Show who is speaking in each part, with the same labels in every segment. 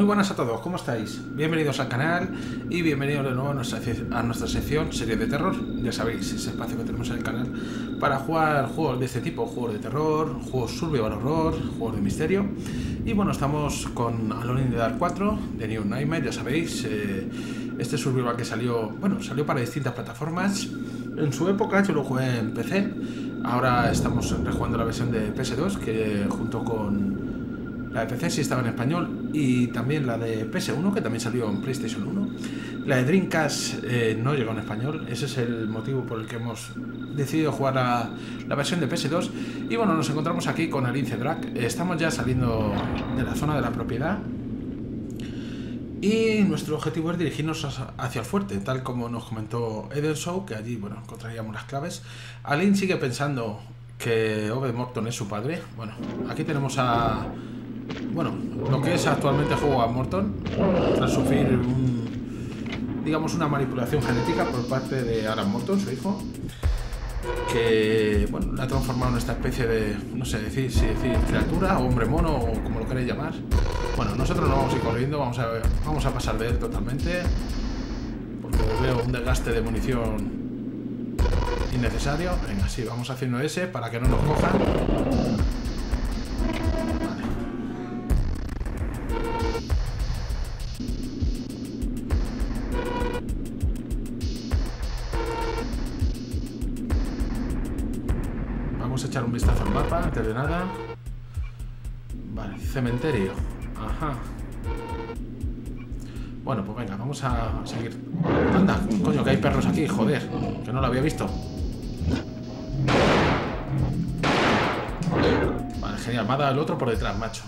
Speaker 1: Muy buenas a todos, ¿cómo estáis? Bienvenidos al canal y bienvenidos de nuevo a nuestra, a nuestra sección serie de terror. Ya sabéis, ese espacio que tenemos en el canal para jugar juegos de este tipo, juegos de terror, juegos survival horror, juegos de misterio. Y bueno, estamos con Alone in the Dark 4 de New Nightmare, ya sabéis, eh, este survival que salió, bueno, salió para distintas plataformas. En su época yo lo jugué en PC, ahora estamos rejugando la versión de PS2 que junto con la de PC sí estaba en español y también la de PS1 que también salió en PlayStation 1. La de Dreamcast eh, no llegó en español, ese es el motivo por el que hemos decidido jugar a la versión de PS2. Y bueno, nos encontramos aquí con el Lince Drag. Estamos ya saliendo de la zona de la propiedad. Y nuestro objetivo es dirigirnos hacia el fuerte, tal como nos comentó Show que allí bueno, encontraríamos las claves. Alin sigue pensando que Obed Morton es su padre. Bueno, aquí tenemos a bueno, lo que es actualmente juego a Morton, tras sufrir un, digamos una manipulación genética por parte de Alan Morton, su hijo, que bueno, la ha transformado en esta especie de, no sé decir si decir criatura, o hombre mono, o como lo queréis llamar. Bueno, nosotros no vamos a ir corriendo, vamos a, vamos a pasar de él totalmente, porque veo un desgaste de munición innecesario. Venga, sí, vamos haciendo ese para que no nos cojan. Antes de nada. Vale, cementerio. Ajá. Bueno, pues venga, vamos a seguir. Anda, coño, que hay perros aquí, joder, que no lo había visto. Vale, genial, me ha dado el otro por detrás, macho.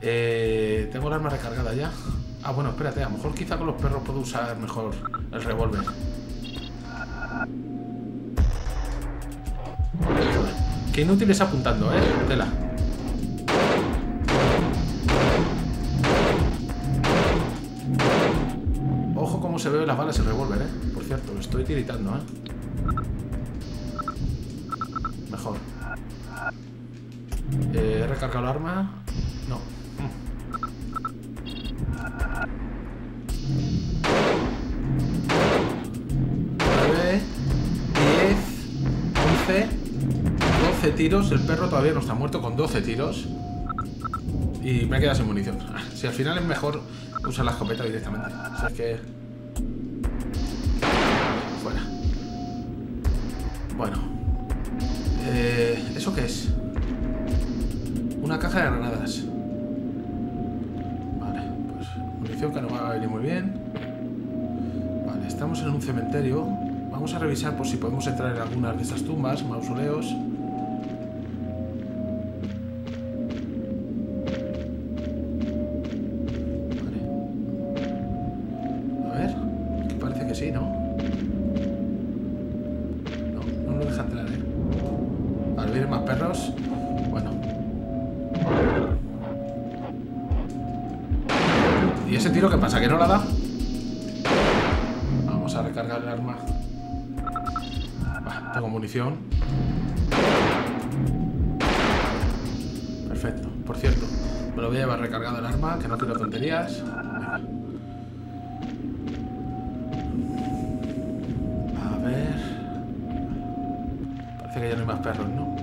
Speaker 1: Eh, tengo el arma recargada ya. Ah, bueno, espérate, a lo mejor quizá con los perros puedo usar mejor el revólver. Qué inútil es apuntando, ¿eh? Tela. Ojo cómo se ve las balas el revólver, ¿eh? Por cierto, lo estoy tiritando, ¿eh? Mejor. Eh, he recargado el arma. Tiros, el perro todavía no está muerto con 12 tiros. Y me queda sin munición. Si al final es mejor usar la escopeta directamente. Si es que... Fuera. Bueno. Eh, ¿Eso qué es? Una caja de granadas. Vale, pues munición que no va a venir muy bien. Vale, estamos en un cementerio. Vamos a revisar por si podemos entrar en algunas de estas tumbas, mausoleos. A ver... Parece que ya no hay más perros, ¿no?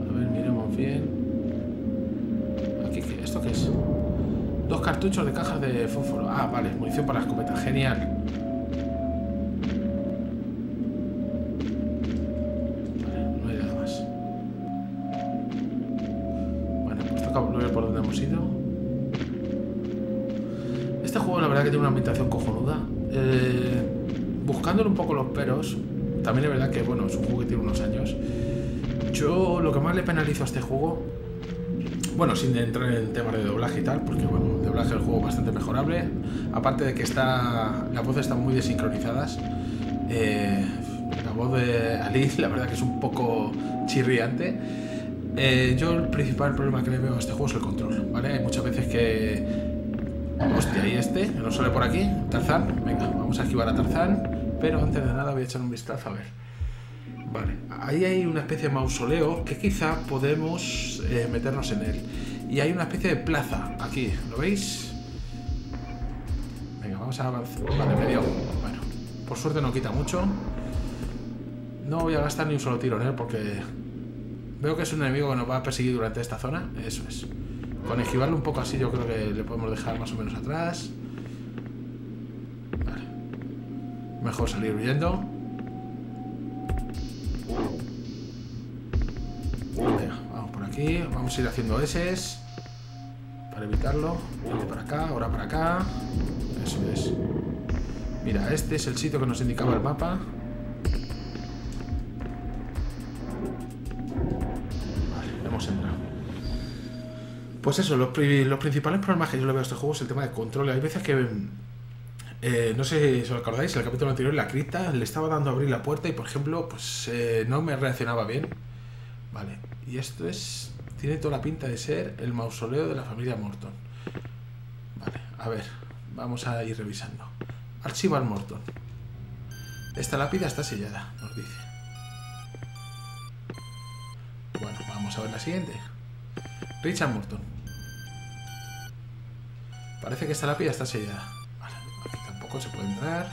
Speaker 1: A ver, miremos bien. Aquí, ¿esto qué es? Dos cartuchos de cajas de fósforo. Ah, vale, munición para la escopeta. Genial. una ambientación cojonuda. Eh, buscándole un poco los peros, también es verdad que, bueno, es un juego que tiene unos años. Yo lo que más le penalizo a este juego, bueno, sin entrar en temas de doblaje y tal, porque, bueno, el doblaje del juego es bastante mejorable. Aparte de que está, las voces están muy desincronizadas. Eh, la voz de Ali, la verdad que es un poco chirriante. Eh, yo el principal problema que le veo a este juego es el control, Hostia, y este, no sale por aquí, Tarzán. Venga, vamos a esquivar a Tarzán. Pero antes de nada voy a echar un vistazo a ver. Vale, ahí hay una especie de mausoleo que quizá podemos eh, meternos en él. Y hay una especie de plaza aquí, ¿lo veis? Venga, vamos a avanzar. Medio. Bueno, por suerte no quita mucho. No voy a gastar ni un solo tiro en él porque veo que es un enemigo que nos va a perseguir durante esta zona. Eso es. Con esquivarlo un poco así yo creo que le podemos dejar más o menos atrás. Vale. Mejor salir huyendo. Venga, vamos por aquí. Vamos a ir haciendo S para evitarlo. Viene para acá, ahora para acá. Eso es. Mira, este es el sitio que nos indicaba el mapa. Pues eso, los, principales problemas que yo le veo a este juego es el tema de control. Hay veces que, eh, no sé si os acordáis, en el capítulo anterior, la cripta le estaba dando a abrir la puerta y, por ejemplo, pues eh, no me reaccionaba bien. Vale, y esto es, tiene toda la pinta de ser el mausoleo de la familia Morton. Vale, a ver, vamos a ir revisando. Archival Morton. Esta lápida está sellada, nos dice. Bueno, vamos a ver la siguiente. Richard Morton. Parece que esta lápida está sellada. Vale, aquí tampoco se puede entrar.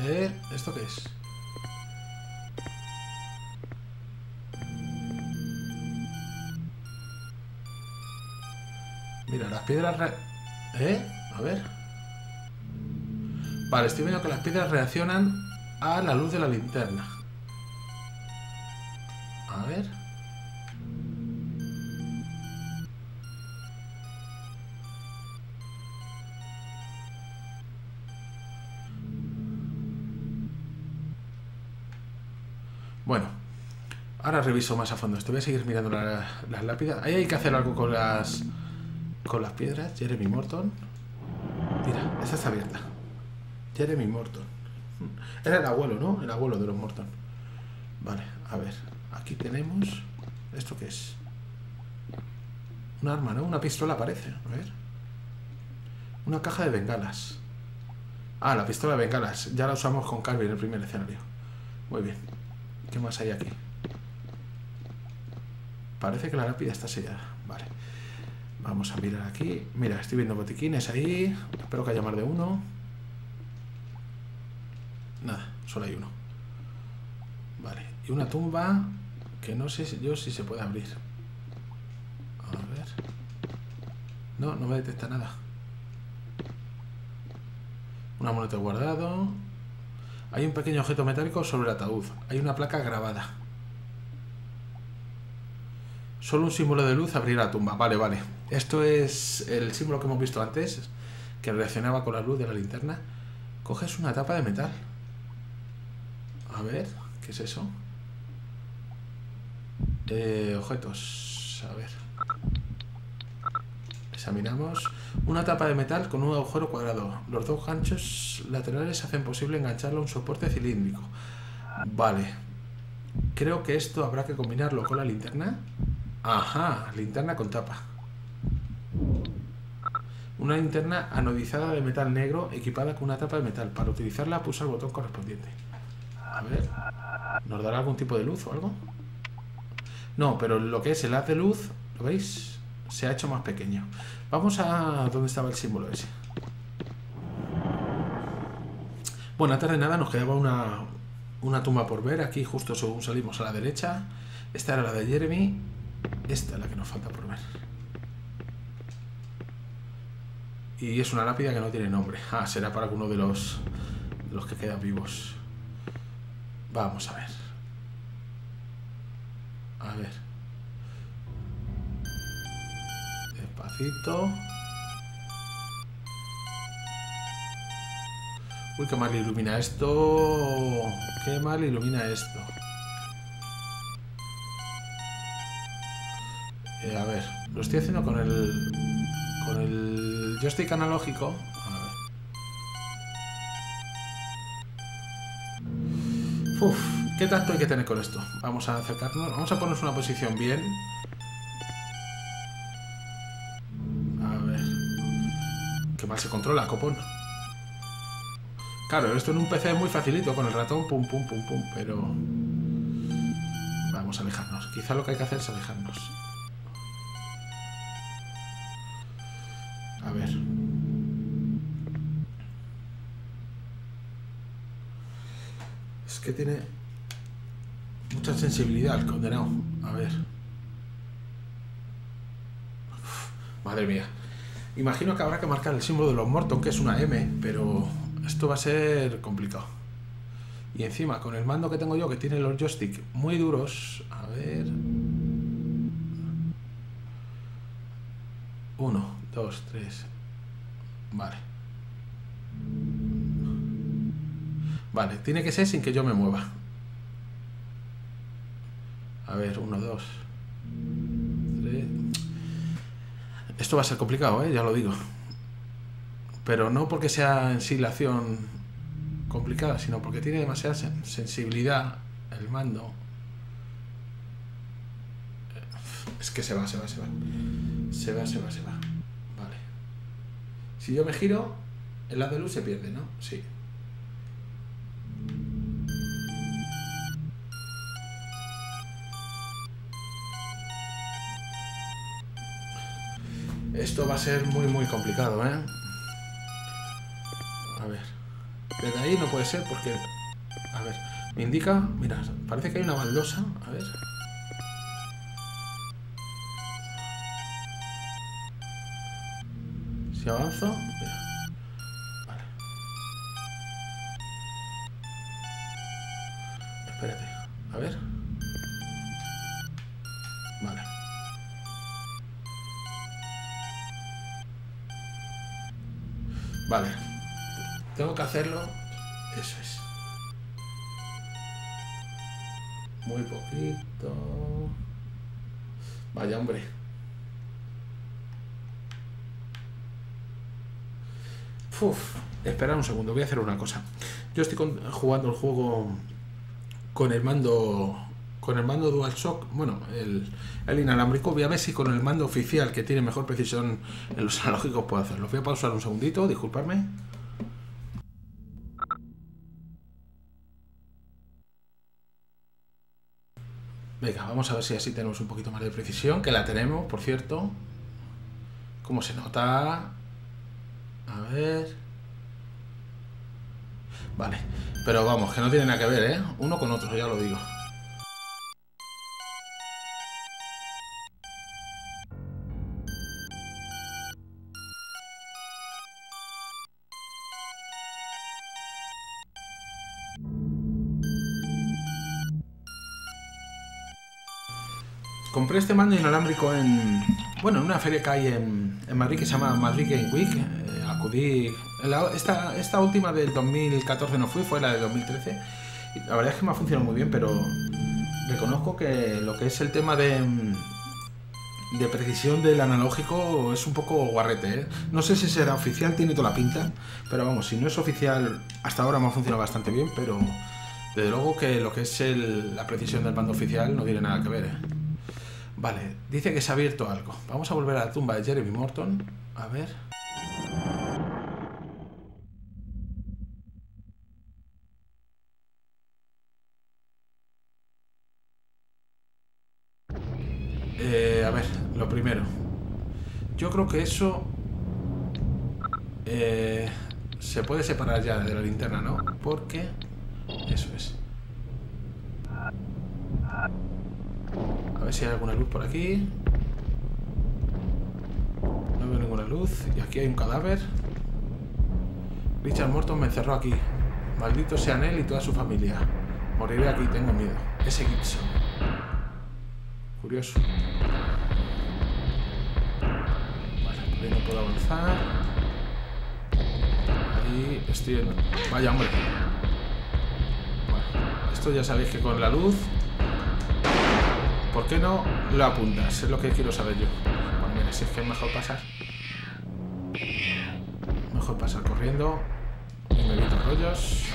Speaker 1: Eh, ¿esto qué es? Mira, las piedras... ¿Eh? A ver. Vale, estoy viendo que las piedras reaccionan a la luz de la linterna. A ver. Bueno, ahora reviso más a fondo esto. Voy a seguir mirando las lápidas. Ahí hay que hacer algo con las con las piedras. Jeremy Morton. Mira, esta está abierta. Jeremy Morton. Era el abuelo, ¿no? El abuelo de los Morton. Vale, a ver. Aquí tenemos... ¿Esto qué es? Un arma, ¿no? Una pistola parece. A ver. Una caja de bengalas. Ah, la pistola de bengalas. Ya la usamos con Calvin en el primer escenario. Muy bien. ¿Qué más hay aquí? Parece que la lápida está sellada. Vale. Vamos a mirar aquí. Mira, estoy viendo botiquines ahí. Espero que haya más de uno. Nada, solo hay uno. Vale. Y una tumba que no sé yo si se puede abrir. A ver. No, no me detecta nada. Una moneta guardado. Hay un pequeño objeto metálico sobre el ataúd. Hay una placa grabada. Solo un símbolo de luz abrirá la tumba. Vale, vale. Esto es el símbolo que hemos visto antes, que reaccionaba con la luz de la linterna. Coges una tapa de metal. A ver, ¿qué es eso? Eh, objetos. A ver. Examinamos una tapa de metal con un agujero cuadrado. Los dos ganchos laterales hacen posible engancharlo a un soporte cilíndrico. Vale. Creo que esto habrá que combinarlo con la linterna. Ajá, linterna con tapa. Una linterna anodizada de metal negro equipada con una tapa de metal. Para utilizarla pulsa el botón correspondiente. A ver. ¿Nos dará algún tipo de luz o algo? No, pero lo que es el haz de luz, ¿lo veis? Se ha hecho más pequeño. Vamos a donde estaba el símbolo ese. Bueno, antes de nada nos quedaba una, una tumba por ver. Aquí justo según salimos a la derecha. Esta era la de Jeremy. Esta es la que nos falta por ver. Y es una lápida que no tiene nombre. Ah, será para alguno de los, de los que quedan vivos. Vamos a ver. A ver. Uy, qué mal ilumina esto. Qué mal ilumina esto. Eh, a ver, lo estoy haciendo con el... Con el joystick analógico. A ver. Uf, ¿qué tanto hay que tener con esto? Vamos a acercarnos. Vamos a ponernos una posición bien. Se controla, copón. Claro, esto en un PC es muy facilito, con el ratón, pum, pum, pum, pum, pero... Vamos a alejarnos. Quizá lo que hay que hacer es alejarnos. A ver. Es que tiene mucha sensibilidad el condenado. A ver. Madre mía. Imagino que habrá que marcar el símbolo de los Morton, que es una M, pero esto va a ser complicado. Y encima, con el mando que tengo yo, que tiene los joystick muy duros, a ver... 1, 2, 3... Vale. Vale, tiene que ser sin que yo me mueva. A ver, 1, 2... Esto va a ser complicado, ¿eh? ya lo digo. Pero no porque sea en sí la acción complicada, sino porque tiene demasiada sensibilidad el mando. Es que se va, se va, se va. Se va, se va, se va. Vale. Si yo me giro, el lado de luz se pierde, ¿no? Sí. Esto va a ser muy, muy complicado, ¿eh? A ver. Desde ahí no puede ser porque... A ver. Me indica... Mira, parece que hay una baldosa. A ver. Si avanzo... Mira. Vale. Espérate. A ver. Vale. Vale. Tengo que hacerlo. Eso es. Muy poquito. Vaya hombre. Uf, espera un segundo, voy a hacer una cosa. Yo estoy jugando el juego con el mando con el mando DualShock, bueno, el, el, inalámbrico, voy a ver si con el mando oficial que tiene mejor precisión en los analógicos puedo hacerlo. Voy a pausar un segundito, disculparme. Venga, vamos a ver si así tenemos un poquito más de precisión, que la tenemos, por cierto. ¿Cómo se nota? A ver... Vale, pero vamos, que no tiene nada que ver, ¿eh? Uno con otro, ya lo digo. Compré este mando inalámbrico en bueno en una feria que hay en, Madrid que se llama Madrid Game Week. Eh, acudí. esta, esta última del 2014 no fui, fue la de 2013. la verdad es que me ha funcionado muy bien, pero reconozco que lo que es el tema de, de precisión del analógico es un poco guarrete. ¿eh? No sé si será oficial, tiene toda la pinta, pero vamos, si no es oficial, hasta ahora me ha funcionado bastante bien, pero desde luego que lo que es la precisión del mando oficial no tiene nada que ver. ¿eh? Vale, dice que se ha abierto algo. Vamos a volver a la tumba de Jeremy Morton. A ver. Eh, a ver, lo primero. Yo creo que eso eh, se puede separar ya de la linterna, ¿no? Porque eso es. A ver si hay alguna luz por aquí. No veo ninguna luz. Y aquí hay un cadáver. Richard Morton me encerró aquí. Maldito sean él y toda su familia. Moriré aquí, tengo miedo. Ese Gibson. Curioso. Vale, ahí no puedo avanzar. Ahí estoy en... Vaya, hombre. Bueno, esto ya sabéis que con la luz ¿Por qué no lo apuntas? Es lo que quiero saber yo. Bueno, mira, si es que es mejor pasar. Mejor pasar corriendo. Y me evito rollos.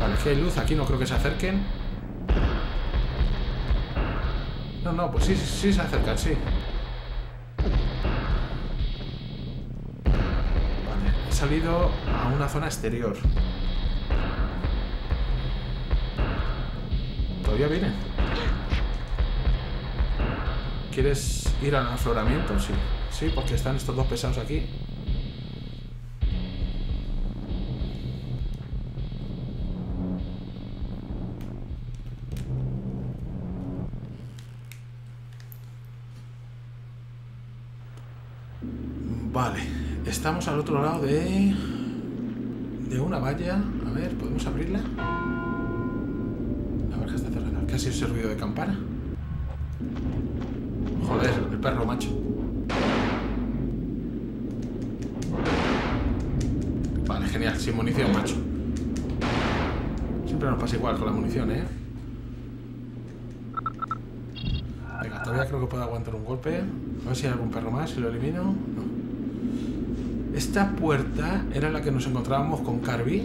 Speaker 1: Vale, que hay luz. Aquí no creo que se acerquen. No, no, pues sí, sí se acercan, sí. Vale, salido a una zona exterior. Todavía vienen. ¿Quieres ir al afloramiento? Sí. Sí, porque están estos dos pesados aquí. Vale, estamos al otro lado de... De una valla. A ver, ¿podemos abrirla? Verja está cerrada. ¿Qué ha sido ese ruido de campana? Joder, el perro macho. Vale, genial, sin munición, macho. Siempre nos pasa igual con la munición, ¿eh? Venga, todavía creo que puedo aguantar un golpe. A ver si hay algún perro más, si lo elimino. No. Esta puerta era la que nos encontrábamos con Carby.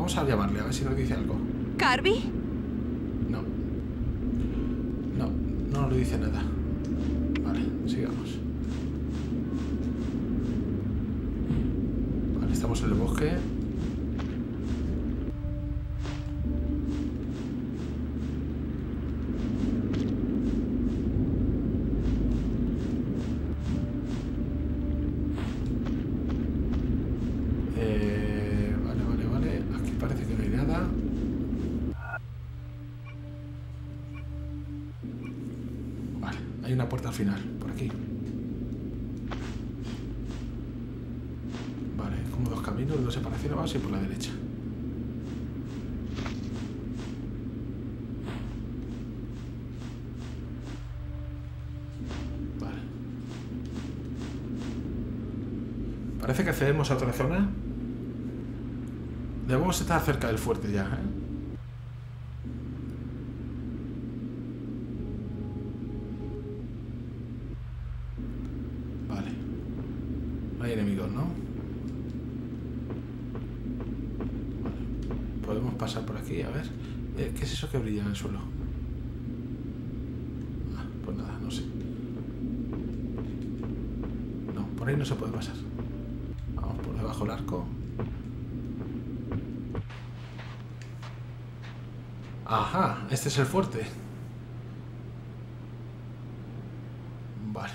Speaker 1: Vamos a llamarle, a ver si nos dice algo.
Speaker 2: ¿Carby?
Speaker 1: No. No, no nos dice nada. Parece que accedemos a otra zona. Debemos estar cerca del fuerte ya, ¿eh? Vale. No hay enemigos, ¿no? Vale. Podemos pasar por aquí, a ver. Eh, ¿Qué es eso que brilla en el suelo? Ah, pues nada, no sé. No, por ahí no se puede pasar. Ajá, este es el fuerte. Vale.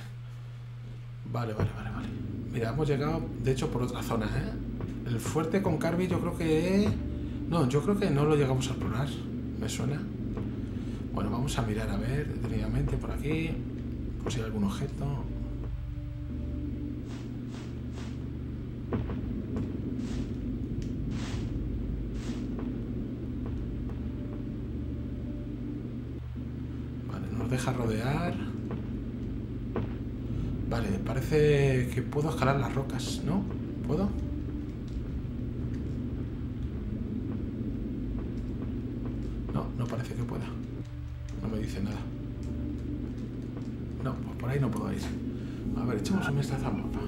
Speaker 1: Vale, vale, vale, vale. Mira, hemos llegado, de hecho, por otra zona, ¿eh? El fuerte con Carby yo creo que... No, yo creo que no lo llegamos a explorar. Me suena. Bueno, vamos a mirar a ver detenidamente por aquí. Por si hay algún objeto. Vale, nos deja rodear. Vale, parece que puedo escalar las rocas, ¿no? ¿Puedo? No, no parece que pueda. No me dice nada. No, pues por ahí no puedo ir. A ver, echemos un vistazo al mapa.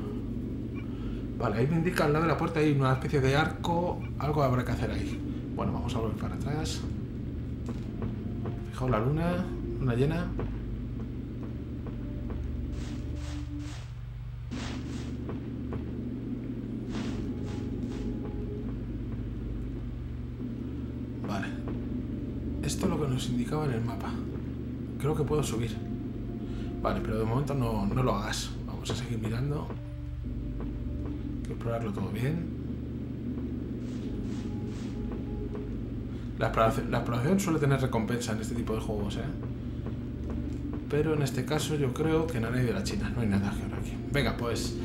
Speaker 1: Vale, ahí me indica al lado de la puerta hay una especie de arco. Algo habrá que hacer ahí. Bueno, vamos a volver para atrás. Fijaos la luna, luna llena. Vale. Esto es lo que nos indicaba en el mapa. Creo que puedo subir. Vale, pero de momento no, no lo hagas. Vamos a seguir mirando. Hay que explorarlo todo bien. La exploración, la exploración suele tener recompensa en este tipo de juegos, ¿eh? Pero en este caso yo creo que no hay de la China, no hay nada que ahora aquí. Venga, pues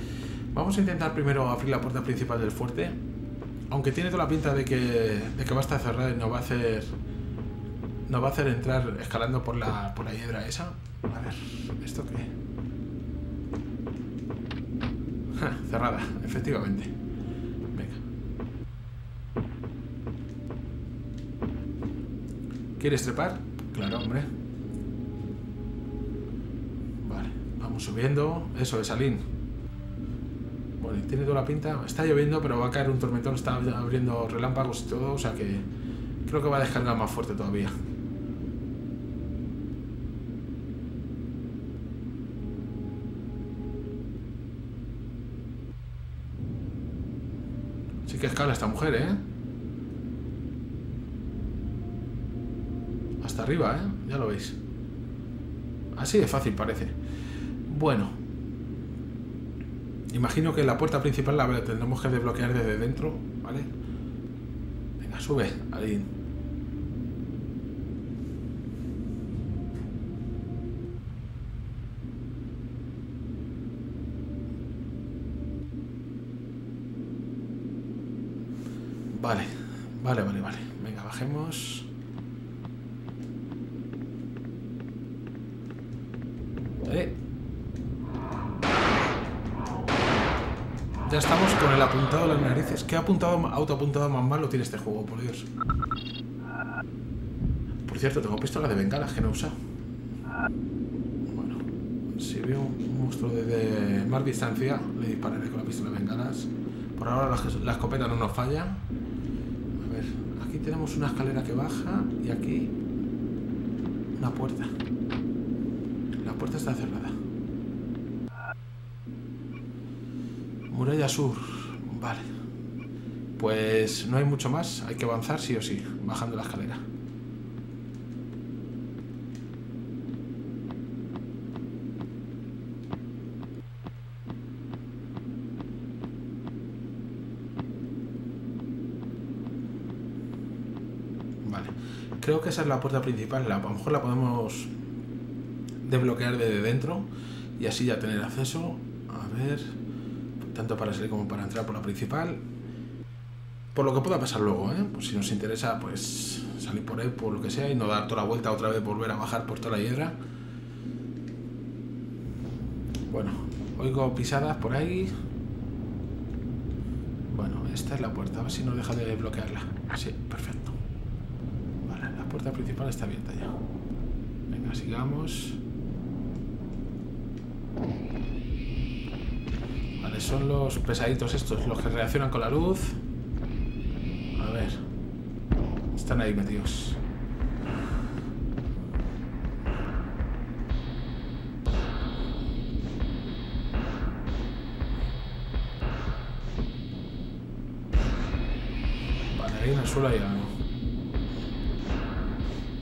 Speaker 1: vamos a intentar primero abrir la puerta principal del fuerte. Aunque tiene toda la pinta de que, de que va a estar cerrada y nos va a hacer. Va a hacer entrar escalando por la, por la hiedra esa. A ver, ¿esto qué? Cerrada, efectivamente. Venga. ¿Quieres trepar? Claro, hombre. Vamos subiendo. Eso es, Alín. Bueno, tiene toda la pinta. Está lloviendo, pero va a caer un tormentón. Está abriendo relámpagos y todo. O sea que creo que va a descargar más fuerte todavía. Sí que escala esta mujer, ¿eh? Hasta arriba, ¿eh? Ya lo veis. Así de fácil parece. Bueno. Imagino que la puerta principal la tendremos que desbloquear desde dentro, ¿vale? Venga, sube, Aline. Vale, vale, vale, vale. Venga, bajemos. Eh. Ya estamos con el apuntado de las narices. ¿Qué apuntado, autoapuntado más malo tiene este juego, por Dios? Por cierto, tengo pistola de bengalas que no usado. Bueno, si veo un monstruo desde más distancia, le dispararé con la pistola de bengalas. Por ahora la, la escopeta no nos falla. A ver, aquí tenemos una escalera que baja y aquí una puerta. La puerta está cerrada. Muralla sur. Vale. Pues no hay mucho más. Hay que avanzar sí o sí, bajando la escalera. Vale. Creo que esa es la puerta principal. A lo mejor la podemos desbloquear desde dentro y así ya tener acceso. A ver, para salir como para entrar por la principal. Por lo que pueda pasar luego, ¿eh? Pues si nos interesa, pues salir por ahí, por lo que sea, y no dar toda la vuelta otra vez, volver a bajar por toda la hiedra. Bueno, oigo pisadas por ahí. Bueno, esta es la puerta, a ver si no deja de bloquearla. Sí, perfecto. Vale, la puerta principal está abierta ya. Venga, sigamos. Vale, son los pesaditos estos, los que reaccionan con la luz. A ver. Están ahí metidos. Vale, ahí en el suelo hay algo.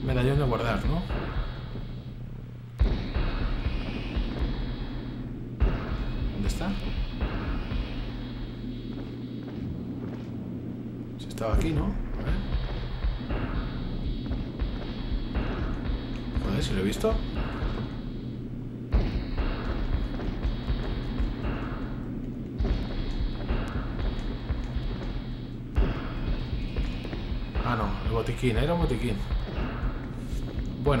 Speaker 1: Medallón de guardar, ¿no?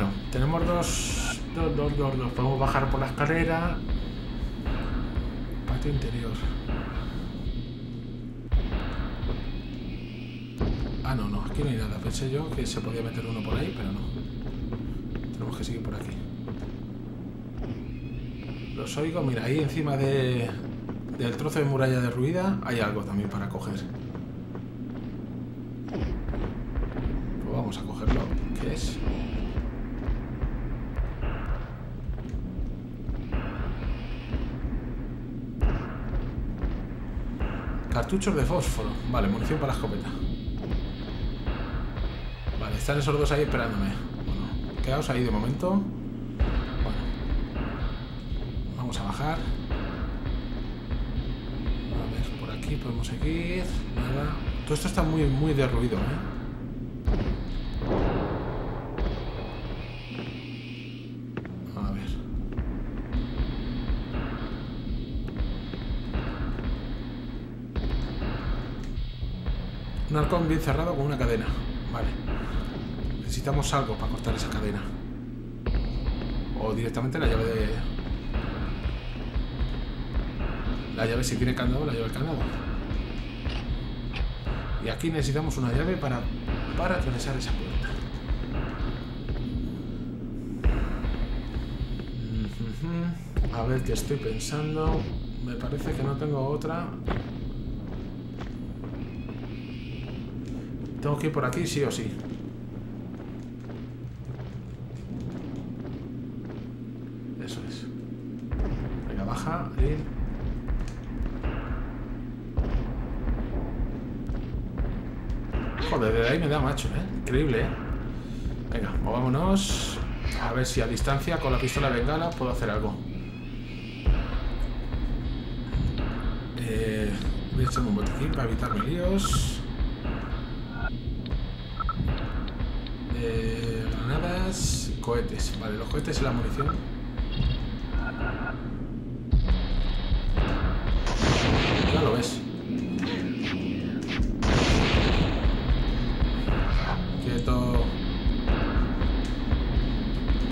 Speaker 1: Bueno, tenemos dos, dos, dos, dos, dos. Podemos bajar por la escalera. Patio interior. Ah, no, no, aquí no hay nada. Pensé yo que se podía meter uno por ahí, pero no. Tenemos que seguir por aquí. Los oigo, mira, ahí encima de, del trozo de muralla derruida hay algo también para coger. Pues vamos a cogerlo. ¿Qué es? Cartuchos de fósforo. Vale, munición para escopeta. Vale, están esos dos ahí esperándome. Bueno, quedaos ahí de momento. Bueno. Vamos a bajar. A ver, por aquí podemos seguir. Nada. Todo esto está muy, muy derruido, ¿eh? Bien cerrado con una cadena. Vale. Necesitamos algo para cortar esa cadena. O directamente la llave de... La llave si tiene candado, la llave del candado. Y aquí necesitamos una llave para, para atravesar esa puerta. A ver qué estoy pensando. Me parece que no tengo otra. Tengo que ir por aquí sí o sí. Eso es. Venga, baja, Lin. Joder, de ahí me da macho, ¿eh? Increíble, ¿eh? Venga, movámonos. A ver si a distancia con la pistola bengala puedo hacer algo. Eh, voy a echarme un botiquín para evitarme líos. Cohetes. Vale, los cohetes y la munición. Ya lo ves. Quieto.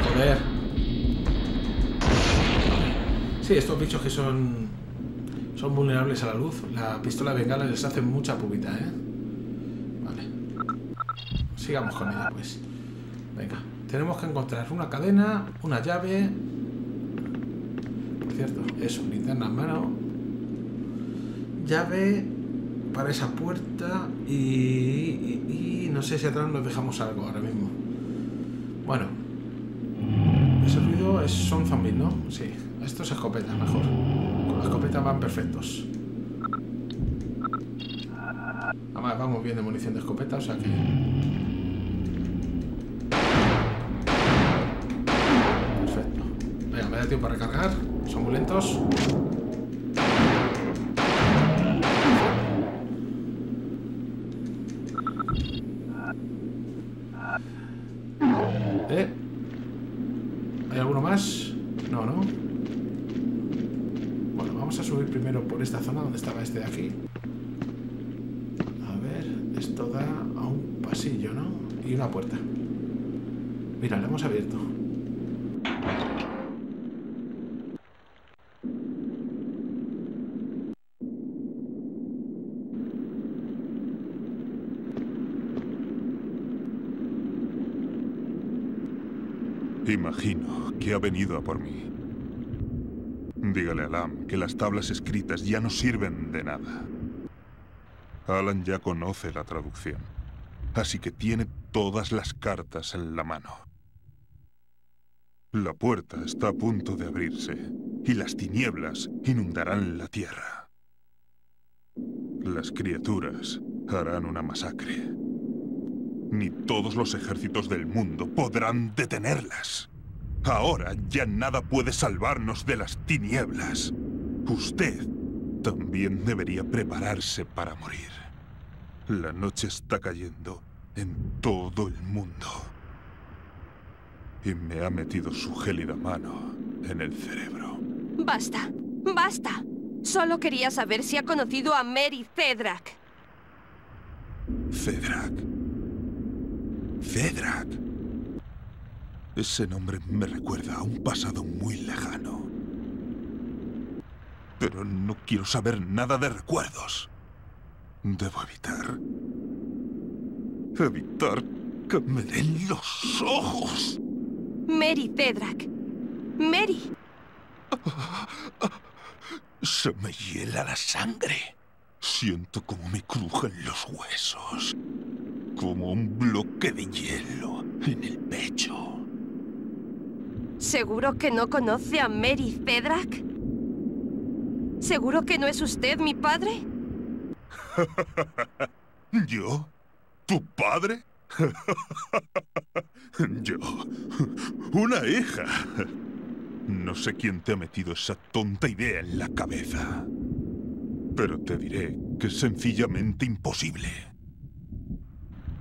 Speaker 1: Joder. Sí, estos bichos que son son vulnerables a la luz. La pistola de bengala les hace mucha pupita, ¿eh? Vale. Sigamos con ella, pues. Venga. Tenemos que encontrar una cadena, una llave. Por cierto, eso, linterna en mano. Llave para esa puerta y, y, no sé si atrás nos dejamos algo ahora mismo. Bueno. Ese ruido es, son zombies, ¿no? Sí. Esto es escopeta, mejor. Con la escopeta van perfectos. Además, vamos bien de munición de escopeta, o sea que... tiempo para recargar. Son muy lentos. ¿Eh? ¿Hay alguno más? No, ¿no? Bueno, vamos a subir primero por esta zona donde estaba este de aquí. A ver, esto da a un pasillo, ¿no? Y una puerta. Mira, la hemos abierto.
Speaker 2: Imagino que ha venido a por mí. Dígale a Lam que las tablas escritas ya no sirven de nada. Alan ya conoce la traducción, así que tiene todas las cartas en la mano. La puerta está a punto de abrirse y las tinieblas inundarán la tierra. Las criaturas harán una masacre. Ni todos los ejércitos del mundo podrán detenerlas. Ahora ya nada puede salvarnos de las tinieblas. Usted también debería prepararse para morir. La noche está cayendo en todo el mundo. Y me ha metido su gélida mano en el cerebro.
Speaker 3: Basta, basta. Solo quería saber si ha conocido a Mary Cedrak.
Speaker 2: Cedrak. Cedrak. Ese nombre me recuerda a un pasado muy lejano. Pero no quiero saber nada de recuerdos. Debo evitar... Evitar que me den los ojos.
Speaker 3: Mary Cedrak. Mary.
Speaker 2: Se me hiela la sangre. Siento como me crujen los huesos. Como un bloque de hielo en el pecho.
Speaker 3: ¿Seguro que no conoce a Mary Cedrak? ¿Seguro que no es usted mi padre?
Speaker 2: ¿Yo? ¿Tu padre? Yo. Una hija. No sé quién te ha metido esa tonta idea en la cabeza. Pero te diré que es sencillamente imposible.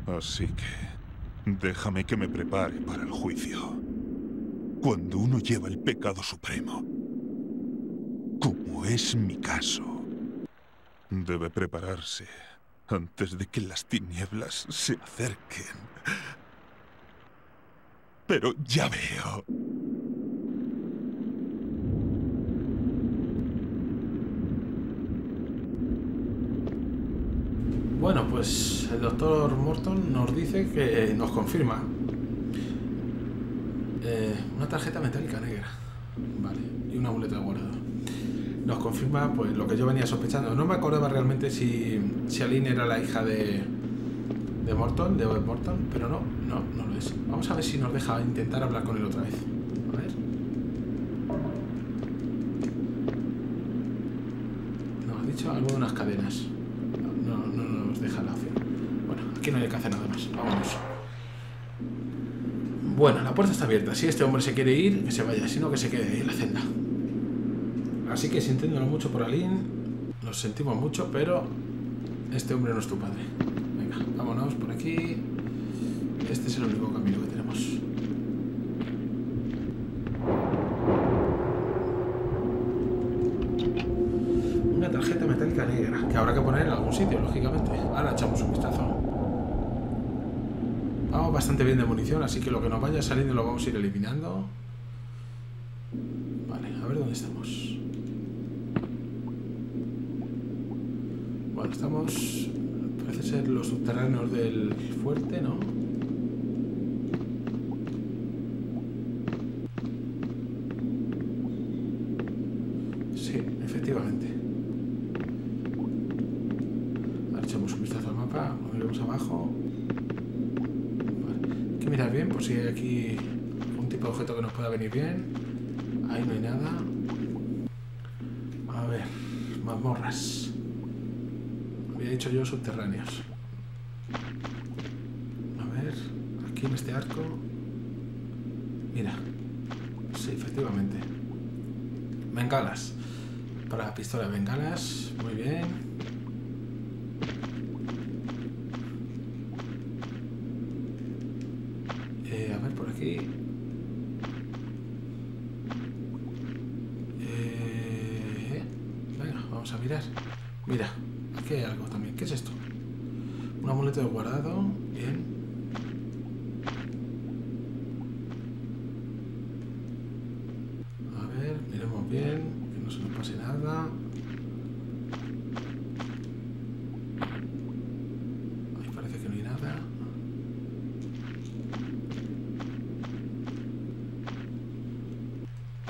Speaker 2: Así que déjame que me prepare para el juicio. Cuando uno lleva el pecado supremo, como es mi caso, debe prepararse antes de que las tinieblas se acerquen. Pero ya veo.
Speaker 1: Bueno, pues el doctor Morton nos dice que nos confirma. Eh, una tarjeta metálica negra. Vale, y una muleta de guardado. Nos confirma pues lo que yo venía sospechando. No me acordaba realmente si, si Aline era la hija de, de Morton, de Webb Morton, pero no, no, no lo es. Vamos a ver si nos deja intentar hablar con él otra vez. A ver. Nos ha dicho algo de unas cadenas. No, no, no nos deja la opción. Bueno, aquí no hay que hacer nada más. Vámonos. Bueno, la puerta está abierta. Si este hombre se quiere ir, que se vaya. Si no, que se quede en la celda. Así que sintiéndolo mucho por Aline, lo sentimos mucho, pero este hombre no es tu padre. Venga, vámonos por aquí. Este es el único camino que tenemos. Una tarjeta metálica negra, que habrá que poner en algún sitio, lógicamente. Ahora echamos un bastante bien de munición, así que lo que nos vaya saliendo lo vamos a ir eliminando. Vale, a ver dónde estamos. Bueno, estamos... Parece ser los subterráneos del fuerte, ¿no? Sí, efectivamente. Ahora echamos un vistazo al mapa, lo miramos abajo. Vale. Hay que mirar bien por si hay aquí algún tipo de objeto que nos pueda venir bien. Ahí no hay nada. A ver, mazmorras. Había dicho yo subterráneos. A ver, aquí en este arco. Mira. Sí, efectivamente. Bengalas. Para la pistola de bengalas. Muy bien. Eh, a ver por aquí. Eh, venga, vamos a mirar. Mira, aquí hay algo también. ¿Qué es esto? Un amuleto de guardado. Bien. A ver, miremos bien, pase nada. Ahí parece que no hay nada.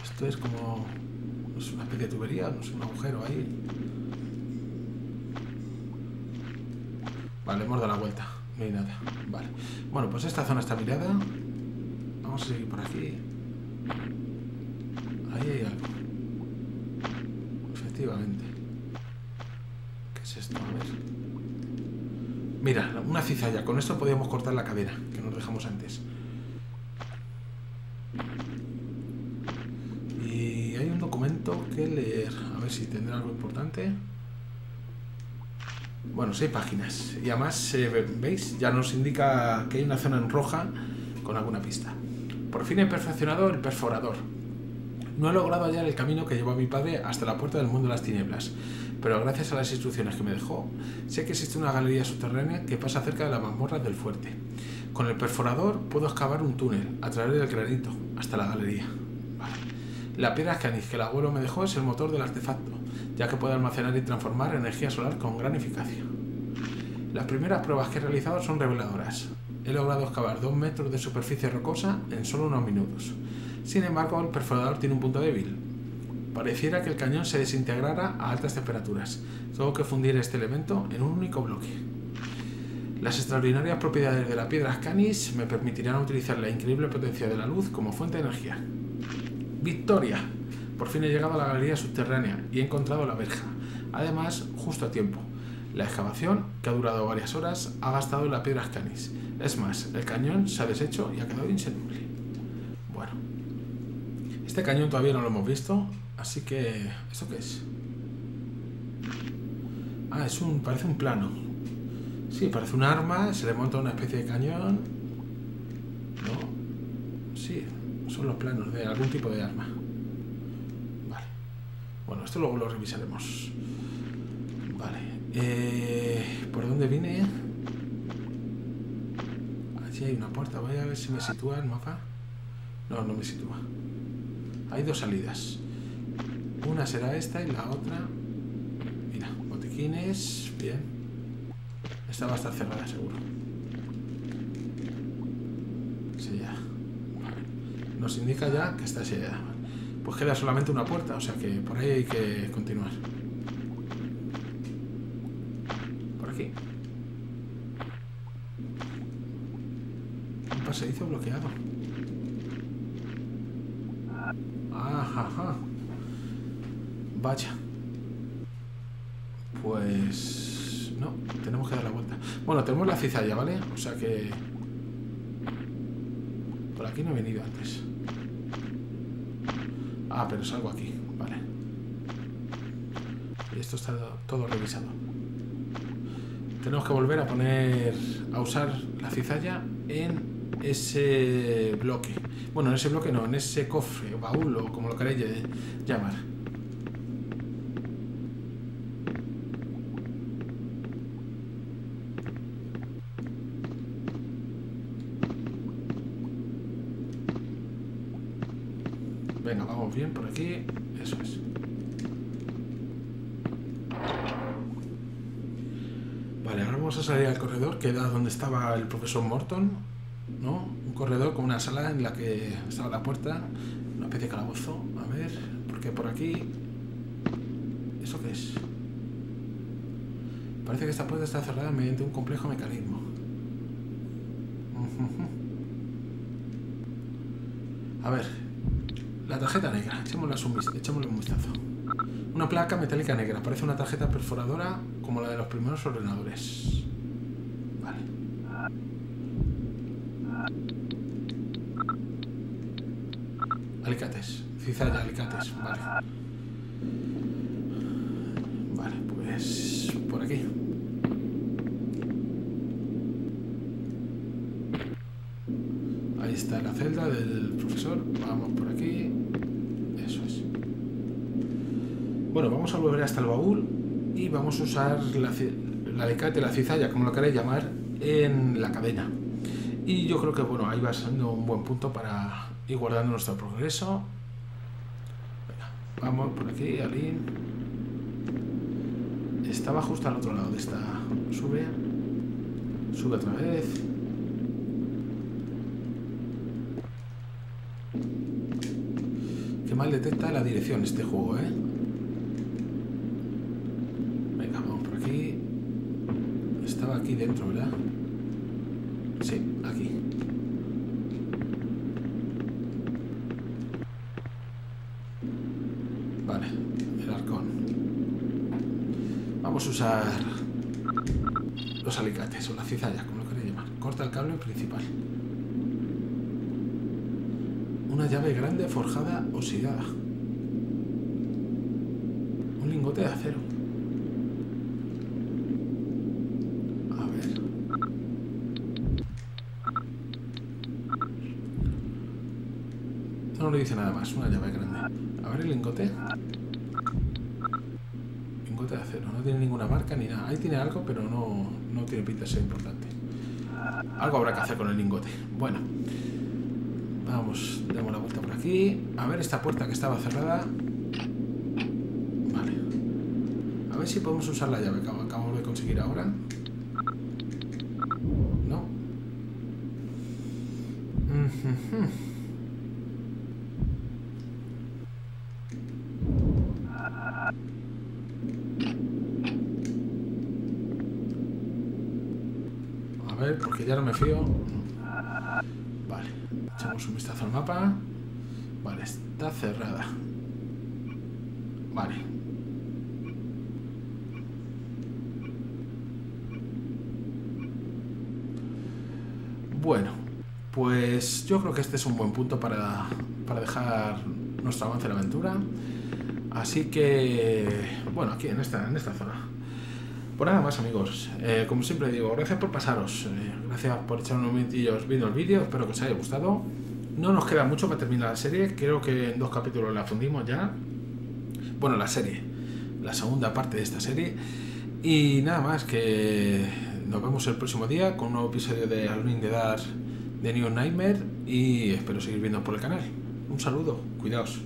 Speaker 1: Esto es como es una especie de tubería, no es un agujero ahí. Vale, hemos dado la vuelta. No hay nada. Vale. Bueno, pues esta zona está mirada. Vamos a seguir por aquí. Ahí hay algo. Efectivamente. ¿Qué es esto? A ver. Mira, una cizalla. Con esto podíamos cortar la cadera que nos dejamos antes. Y hay un documento que leer. A ver si tendrá algo importante. Bueno, seis páginas. Y además, eh, ¿veis? Ya nos indica que hay una zona en roja con alguna pista. Por fin he perfeccionado el perforador. No he logrado hallar el camino que llevó a mi padre hasta la puerta del mundo de las tinieblas, pero gracias a las instrucciones que me dejó, sé que existe una galería subterránea que pasa cerca de las mazmorras del fuerte. Con el perforador puedo excavar un túnel a través del granito hasta la galería. La piedra Scanis que el abuelo me dejó es el motor del artefacto, ya que puede almacenar y transformar energía solar con gran eficacia. Las primeras pruebas que he realizado son reveladoras. He logrado excavar 2 metros de superficie rocosa en solo unos minutos. Sin embargo, el perforador tiene un punto débil. Pareciera que el cañón se desintegrara a altas temperaturas. Tengo que fundir este elemento en un único bloque. Las extraordinarias propiedades de la piedra Scanis me permitirán utilizar la increíble potencia de la luz como fuente de energía. ¡Victoria! Por fin he llegado a la galería subterránea y he encontrado la verja. Además, justo a tiempo. La excavación, que ha durado varias horas, ha gastado la piedra Scanis. Es más, el cañón se ha deshecho y ha quedado inservible. Bueno. Este cañón todavía no lo hemos visto, así que... ¿Esto qué es? Ah, es un... parece un plano. Sí, parece un arma, se le monta una especie de cañón. No. Sí, son los planos de algún tipo de arma. Vale. Bueno, esto luego lo revisaremos. Vale. Eh, ¿Por dónde vine? Allí hay una puerta. Voy a ver si me sitúa el mapa. No, no me sitúa. Hay dos salidas. Una será esta y la otra... Mira, botiquines. Bien. Esta va a estar cerrada, seguro. Sí, ya. Nos indica ya que está sellada. Pues queda solamente una puerta, o sea que por ahí hay que continuar. Por aquí. Un pasadizo bloqueado. Ajá. Vaya. Pues No, tenemos que dar la vuelta. Bueno, tenemos la cizalla, ¿vale? O sea que... Por aquí no he venido antes. Ah, pero salgo aquí. Vale. Y esto está todo revisado. Tenemos que volver a poner... A usar la cizalla en ese bloque. Bueno, en ese bloque no, en ese cofre, baúl, o como lo queréis llamar. Venga, vamos bien por aquí. Eso es. Vale, ahora vamos a salir al corredor, que era donde estaba el profesor Morton, ¿no? Un corredor con una sala en la que estaba la puerta, una especie de calabozo. A ver, porque por aquí... ¿Eso qué es? Parece que esta puerta está cerrada mediante un complejo mecanismo. A ver, tarjeta negra, echémosle un, un vistazo. Una placa metálica negra, parece una tarjeta perforadora como la de los primeros ordenadores. Vale. Alicates, cizalla, alicates, vale. Vale, pues por aquí. Ahí está la celda del profesor. Vamos por aquí. Eso es. Bueno, vamos a volver hasta el baúl y vamos a usar la, la alicate, la cizalla, como lo queréis llamar, en la cadena. Y yo creo que bueno, ahí va siendo un buen punto para ir guardando nuestro progreso. Venga, vamos por aquí, Alin. Estaba justo al otro lado de esta. Sube. Sube otra vez. Qué mal detecta la dirección este juego, ¿eh? Venga, vamos por aquí. Estaba aquí dentro, ¿verdad? Sí, aquí. Vale, el arcón. Vamos a usar los alicates o la cizalla, como lo queréis llamar. Corta el cable principal. Una llave grande forjada oxidada. Un lingote de acero. A ver. No le dice nada más, una llave grande. A ver el lingote. Lingote de acero, no tiene ninguna marca ni nada. Ahí tiene algo, pero no, no tiene pinta de ser importante. Algo habrá que hacer con el lingote. Bueno. Vamos, demos la vuelta por aquí. A ver esta puerta que estaba cerrada. Vale. A ver si podemos usar la llave que acabamos de conseguir ahora. No. A ver, porque ya no me fío. Vale, echamos un vistazo al mapa. Vale, está cerrada. Vale. Bueno, pues yo creo que este es un buen punto para, para dejar nuestro avance en la aventura. Así que, bueno, aquí en esta, en esta zona. Pues nada más amigos, eh, como siempre digo, gracias por pasaros, eh, gracias por echar unos minutillos viendo el vídeo, espero que os haya gustado. No nos queda mucho para terminar la serie, creo que en dos capítulos la fundimos ya. Bueno, la serie, la segunda parte de esta serie. Y nada más, que nos vemos el próximo día con un nuevo episodio de Alone de Dark de New Nightmare y espero seguir viendo por el canal. Un saludo, cuidaos.